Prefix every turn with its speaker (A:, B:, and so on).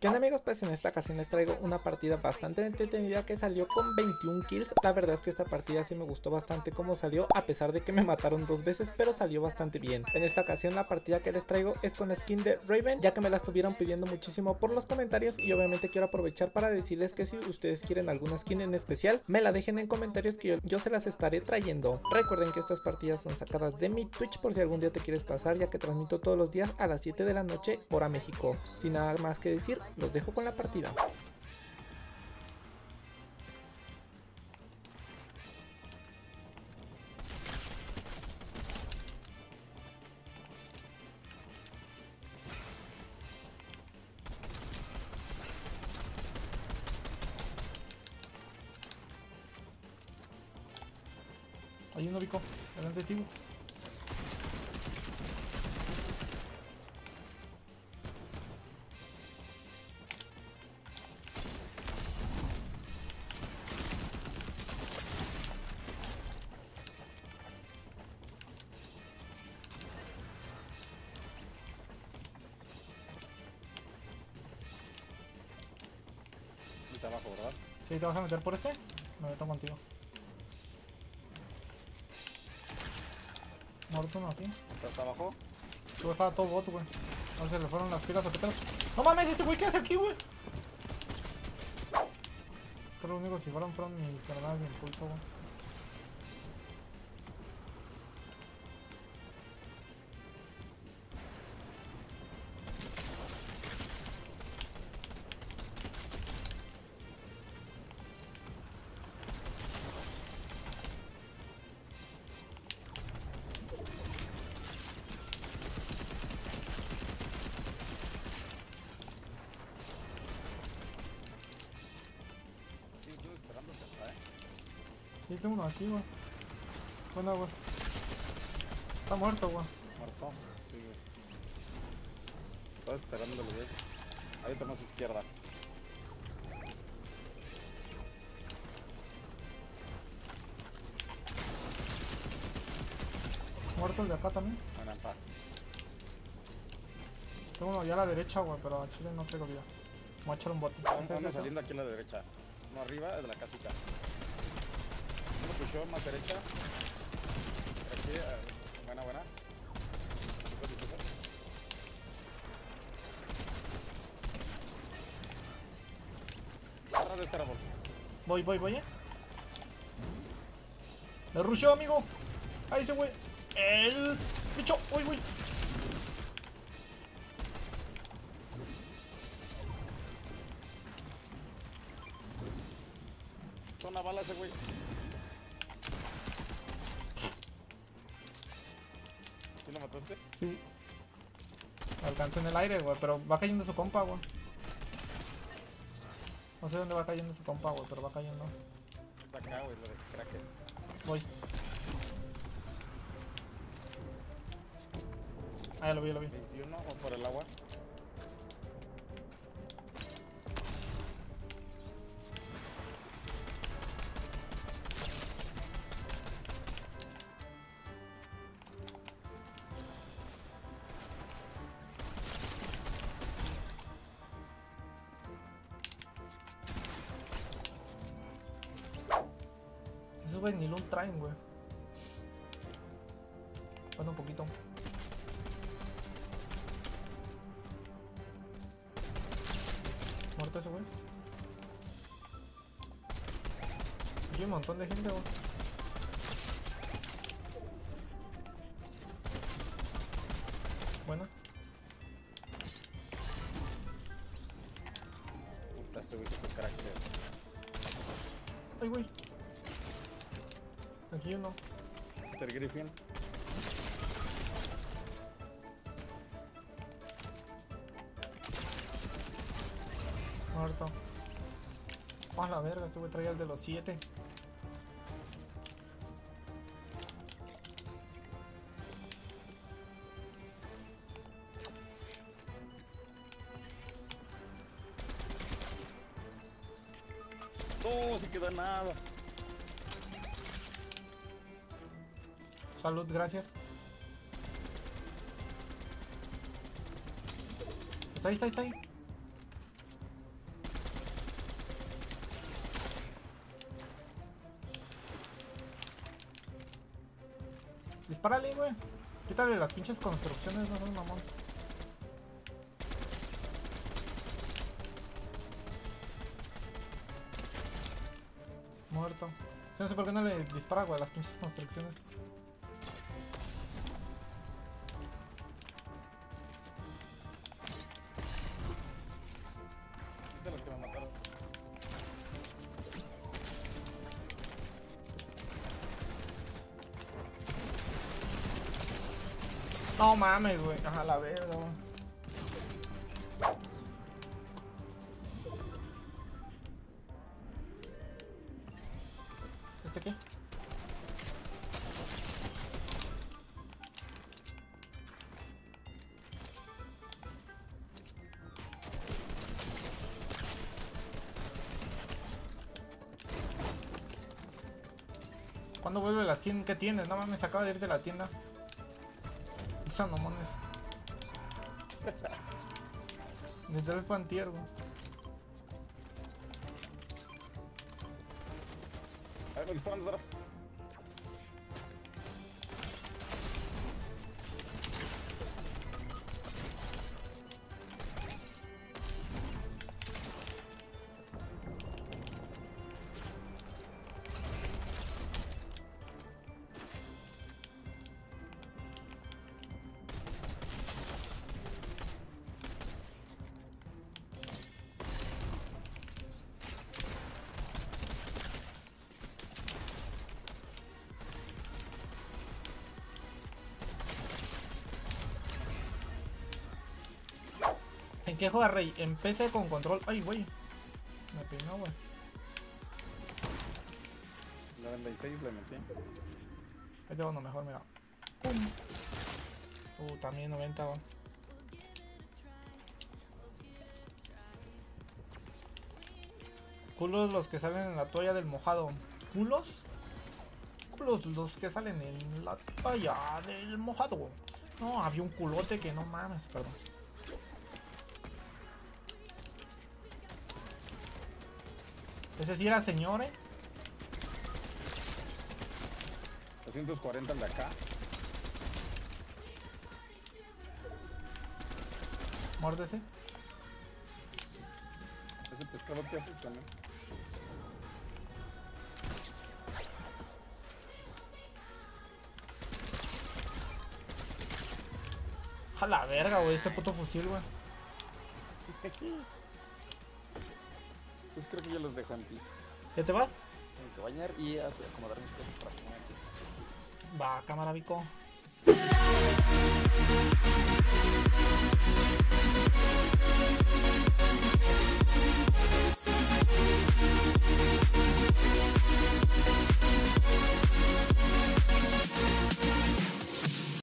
A: ¿Qué amigos? Pues en esta ocasión les traigo una partida bastante entretenida que salió con 21 kills. La verdad es que esta partida sí me gustó bastante como salió a pesar de que me mataron dos veces pero salió bastante bien. En esta ocasión la partida que les traigo es con skin de Raven ya que me la estuvieron pidiendo muchísimo por los comentarios Y obviamente quiero aprovechar para decirles que si ustedes quieren alguna skin en especial me la dejen en comentarios que yo, yo se las estaré trayendo. Recuerden que estas partidas son sacadas de mi Twitch por si algún día te quieres pasar ya que transmito todos los días a las 7 de la noche hora México. Sin nada más que decir los dejo con la partida.
B: Hay un ubico, delante de ti. Sí, ¿te vas a meter por este? Me meto contigo. Muerto uno aquí.
C: ¿Estás abajo?
B: Tú estaba todo bot, güey. No se le fueron las pilas a petar. ¡No mames, este güey qué hace aquí, güey! Creo lo único si fueron fueron mis granadas de impulso, güey.
C: Sí,
B: tengo uno aquí, güey. Buena, güey. Está muerto, güey.
C: Muerto. Sí, güey. Estaba esperándolo, güey. Ahorita más izquierda.
B: Muerto el de acá también.
C: Buena paz.
B: Tengo uno ya a la derecha, güey, pero a Chile no traigo vida. Voy a echar un bote.
C: Anda
B: este.
C: saliendo aquí a la derecha. No arriba, de la casita. Pushó más derecha. Aquí, eh, buena, buena. Atrás de este árbol.
B: Voy, voy, voy, eh. Me rusheó, amigo. Ahí ese güey. El bicho. Uy, uy.
C: Son una bala ese güey. ¿Sí lo mataste?
B: Sí. Alcancé en el aire, güey, pero va cayendo su compa, güey. No sé dónde va cayendo su compa, güey, pero va cayendo.
C: Está acá, güey, lo de Kraken.
B: Voy. Ah, ya lo vi, ya lo vi.
C: 21 o por el agua.
B: Esos güey ni lo traen, güey. Bueno, un poquito. Muerto ese güey. Hay un montón de gente, güey. Buena.
C: Puta, este güey carácter.
B: Ay, güey. Aquí uno.
C: Mr. Griffin.
B: Muerto. A la verga, este güey traía el de los 7.
C: No, se queda nada.
B: Salud, gracias. Está ahí, está ahí, está ahí. Dispárale, güey. Quítale las pinches construcciones, no seas mamón. Muerto. no sé por qué no le dispara, güey, las pinches construcciones. No mames, güey. Ajá, la verga. ¿Este qué? ¿Cuándo vuelve la skin? ¿Qué tienes? No mames, acaba de ir de la tienda. Esa no mames. Literal fue antier, güey.
C: A ver, me disparan.
B: ¿En qué juega Rey? En PC con control. Ay, güey. Me peinó, güey.
C: 96 le metí.
B: Tengo uno mejor, mira. Pum. Uh, también 90, güey. Culos los que salen en la toalla del mojado. ¿Culos? Culos los que salen en la toalla del mojado. No, había un culote que no mames, perdón. Ese sí era señor, eh.
C: 240 el de acá.
B: Mórdese.
C: Ese pescado que haces también.
B: A la verga, güey, este puto fusil, güey.
C: Pues creo que yo los dejo en ti.
B: ¿Ya te vas?
C: Tengo que bañar y acomodar mis cosas para comer.
B: Va, cámara, Vico.